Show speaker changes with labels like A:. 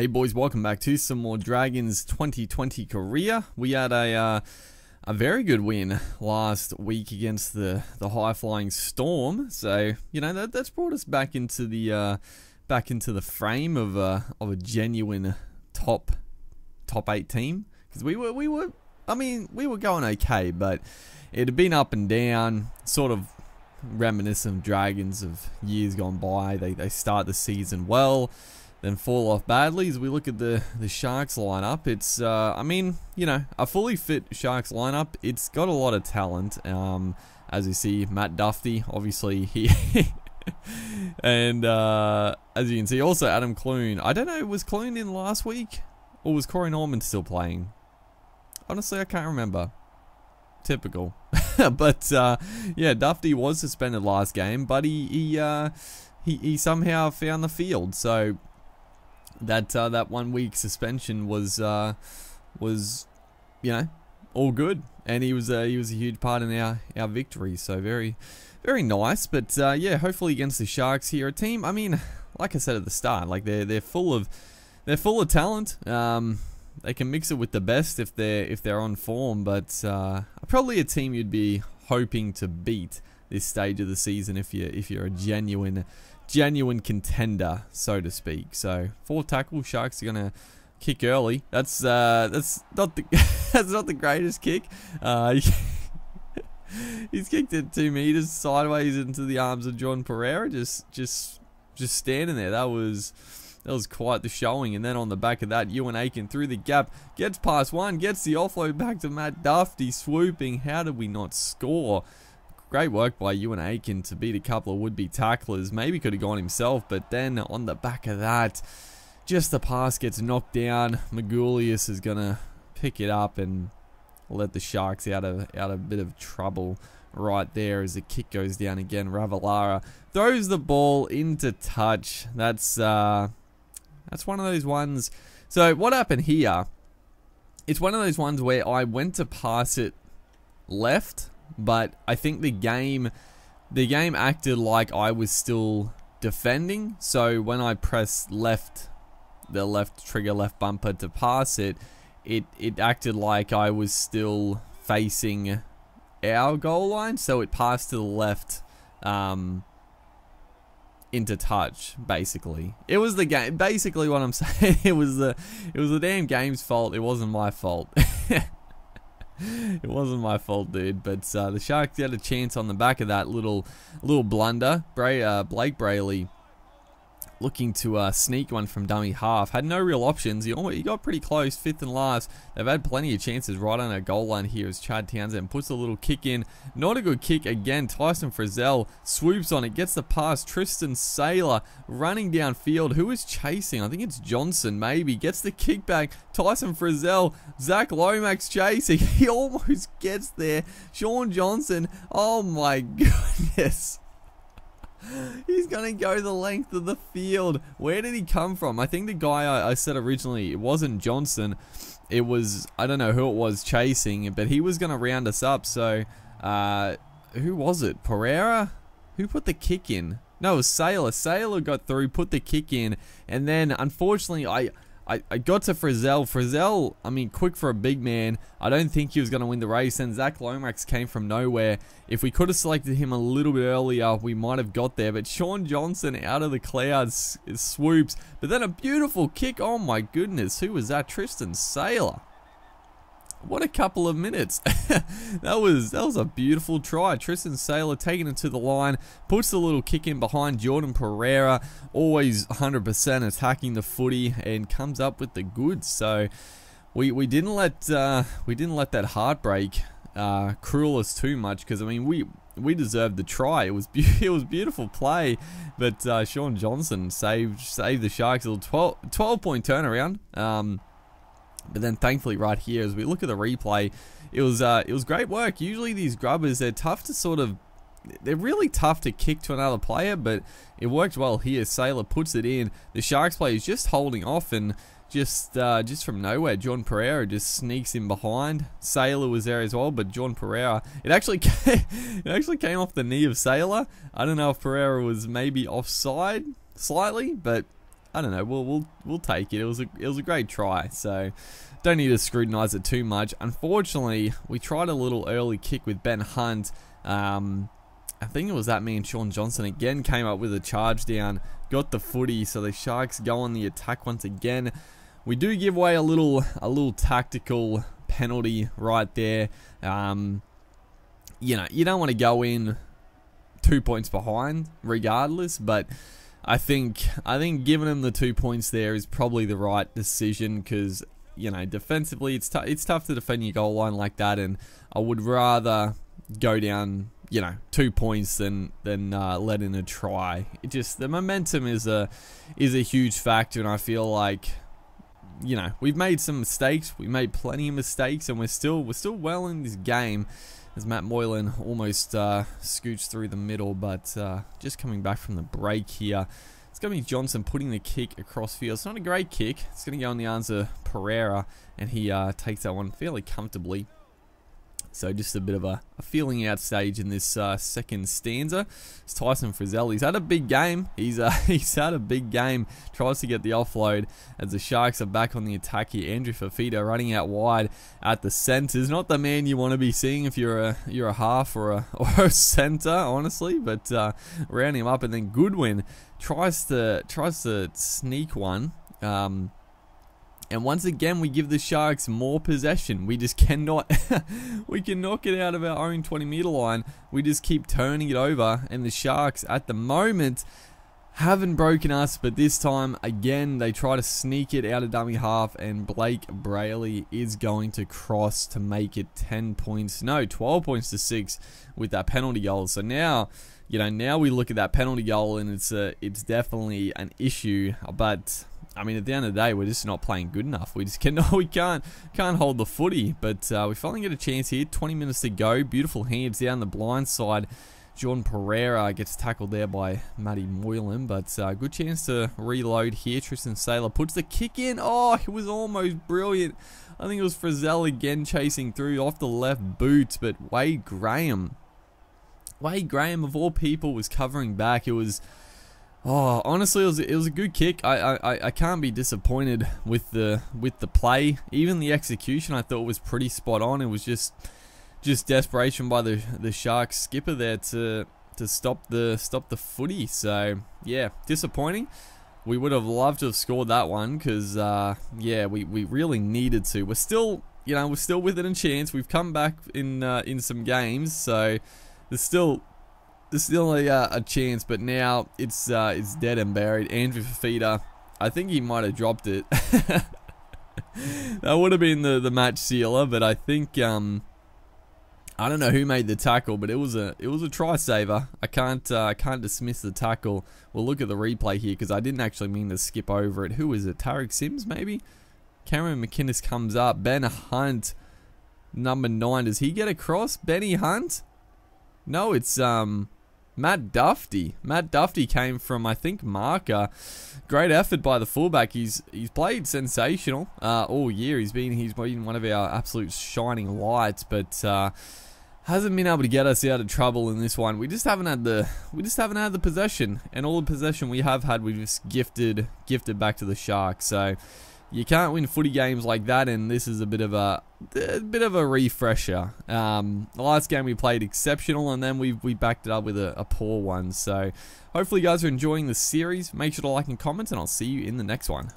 A: Hey boys, welcome back to some more Dragons 2020 Career. We had a uh, a very good win last week against the the high flying Storm. So you know that that's brought us back into the uh, back into the frame of a of a genuine top top eight team because we were we were I mean we were going okay, but it had been up and down, sort of reminiscent of Dragons of years gone by. They they start the season well then fall off badly. As we look at the, the Sharks lineup, it's, uh, I mean, you know, a fully fit Sharks lineup, it's got a lot of talent. Um, as you see, Matt Dufty, obviously, he. and uh, as you can see, also Adam Clune. I don't know, was Clune in last week? Or was Corey Norman still playing? Honestly, I can't remember. Typical. but, uh, yeah, Duffy was suspended last game, but he, he, uh, he, he somehow found the field. So, that uh, that one week suspension was uh, was you know all good, and he was uh, he was a huge part in our our victory. So very very nice. But uh, yeah, hopefully against the Sharks here, a team. I mean, like I said at the start, like they're they're full of they're full of talent. Um, they can mix it with the best if they're if they're on form, but uh, probably a team you'd be hoping to beat this stage of the season if you if you're a genuine genuine contender, so to speak. So four tackle sharks are gonna kick early. That's uh, that's not the that's not the greatest kick. Uh, he's kicked it two meters sideways into the arms of John Pereira. Just just just standing there. That was. That was quite the showing. And then on the back of that, Euan Aitken through the gap, gets past one, gets the offload back to Matt Dufty, swooping. How did we not score? Great work by Euan Aitken to beat a couple of would-be tacklers. Maybe could have gone himself, but then on the back of that, just the pass gets knocked down. Magoulias is going to pick it up and let the Sharks out of, out of a bit of trouble right there as the kick goes down again. Ravalawa throws the ball into touch. That's, uh, that's one of those ones. So what happened here? It's one of those ones where I went to pass it left but I think the game the game acted like I was still defending. So when I pressed left the left trigger left bumper to pass it, it it acted like I was still facing our goal line, so it passed to the left um, into touch basically. It was the game basically what i'm saying. It was the it was the damn game's fault. It wasn't my fault it wasn't my fault, dude. But uh, the Sharks had a chance on the back of that little little blunder. Bray, uh, Blayke Brailey looking to uh, sneak one from dummy half. Had no real options. He, almost, he got pretty close, fifth and last. They've had plenty of chances right on a goal line here as Chad Townsend puts a little kick in. Not a good kick again. Tyson Frizell swoops on it, gets the pass. Tristan Sailor running downfield. Who is chasing? I think it's Johnson maybe. Gets the kick back. Tyson Frizell. Zach Lomax chasing. He almost gets there. Shaun Johnson. Oh my goodness. He's going to go the length of the field. Where did he come from? I think the guy I, I, said originally, it wasn't Johnson. It was, I don't know who it was chasing, but he was going to round us up. So, uh, who was it? Pereira? Who put the kick in? No, it was Sailor. Sailor got through, put the kick in, and then unfortunately, I I, I got to Frizell. Frizell, I mean, quick for a big man. I don't think he was going to win the race. And Zach Lomax came from nowhere. If we could have selected him a little bit earlier, we might have got there. But Shaun Johnson out of the clouds swoops. But then a beautiful kick. Oh my goodness. Who was that? Tristan Sailor. What a couple of minutes. that was that was a beautiful try. Tristan Sailor taking it to the line, puts the little kick in behind Jordan Pereira, always 100% attacking the footy and comes up with the goods. So we we didn't let uh, we didn't let that heartbreak uh, cruel us too much because I mean we we deserved the try. It was it was beautiful play, but uh, Shaun Johnson saved saved the Sharks a 12, 12 point turnaround. Um, but then thankfully right here, as we look at the replay, it was uh, it was great work. Usually these grubbers, they're tough to sort of they're really tough to kick to another player, but it worked well here. Sailor puts it in. The Sharks player is just holding off and just uh, just from nowhere, John Pereira just sneaks in behind. Sailor was there as well, but John Pereira, it actually came, it actually came off the knee of Sailor. I don't know if Pereira was maybe offside slightly, but I don't know. We'll we'll we'll take it. It was a it was a great try. So don't need to scrutinize it too much. Unfortunately, we tried a little early kick with Ben Hunt. Um, I think it was that man Shaun Johnson again came up with a charge down, got the footy, so the Sharks go on the attack once again. We do give away a little a little tactical penalty right there. Um, you know, you don't want to go in two points behind regardless, but I think I think giving them the two points there is probably the right decision because you know defensively it's it's tough to defend your goal line like that, and I would rather go down you know two points than than uh, let in a try. It just the momentum is a is a huge factor, and I feel like you know we've made some mistakes. We made plenty of mistakes, and we're still we're still well in this game as Matt Moylan almost uh, scoots through the middle, but uh, just coming back from the break here. It's going to be Johnson putting the kick across field. It's not a great kick. It's going to go on the arms of Pereira, and he uh, takes that one fairly comfortably. So just a bit of a, a feeling out stage in this uh, second stanza. It's Tyson Frizell. He's had a big game. He's uh, he's had a big game. Tries to get the offload as the Sharks are back on the attack here. Andrew Fifita running out wide at the centres. Not the man you want to be seeing if you're a you're a half or a or a centre, honestly. But uh, rounding him up and then Goodwin tries to tries to sneak one. Um, and once again, we give the Sharks more possession. We just cannot, we cannot get it out of our own 20 meter line. We just keep turning it over. And the Sharks, at the moment, haven't broken us, but this time, again, they try to sneak it out of dummy half, and Blayke Brailey is going to cross to make it 10 points, no, 12 points to 6 with that penalty goal. So now, you know, now we look at that penalty goal, and it's a, it's definitely an issue, but I mean, at the end of the day, we're just not playing good enough. We just cannot, we can't, can't hold the footy. But uh, we finally get a chance here. 20 minutes to go. Beautiful hands down the blind side. John Pereira gets tackled there by Matty Moylan, but uh, good chance to reload here. Tristan Sailor puts the kick in. Oh, it was almost brilliant. I think it was Frizell again chasing through off the left boot, but Wade Graham, Wade Graham of all people was covering back. It was Oh, honestly, it was, it was a good kick. I, I I can't be disappointed with the with the play. Even the execution, I thought was pretty spot on. It was just just desperation by the the Sharks skipper there to to stop the stop the footy. So yeah, disappointing. We would have loved to have scored that one because uh, yeah, we, we really needed to. We're still you know we're still within a chance. We've come back in uh, in some games, so there's still there's still a, uh, a chance, but now it's uh, it's dead and buried. Andrew Fifita, I think he might have dropped it. that would have been the, the match sealer, but I think um, I don't know who made the tackle, but it was a it was a try saver. I can't uh, I can't dismiss the tackle. We'll look at the replay here because I didn't actually mean to skip over it. Who is it? Tariq Sims maybe? Cameron McInnes comes up. Ben Hunt, number nine. Does he get across? Benny Hunt? No, it's um Matt Dufty. Matt Dufty came from, I think, Marker. Great effort by the fullback. He's he's played sensational uh, all year. He's been he's been one of our absolute shining lights, but uh, hasn't been able to get us out of trouble in this one. We just haven't had the we just haven't had the possession, and all the possession we have had, we just gifted gifted back to the Sharks. So you can't win footy games like that, and this is a bit of a, a bit of a refresher. Um, the last game we played exceptional, and then we we backed it up with a, a poor one. So hopefully, you guys are enjoying the series. Make sure to like and comment, and I'll see you in the next one.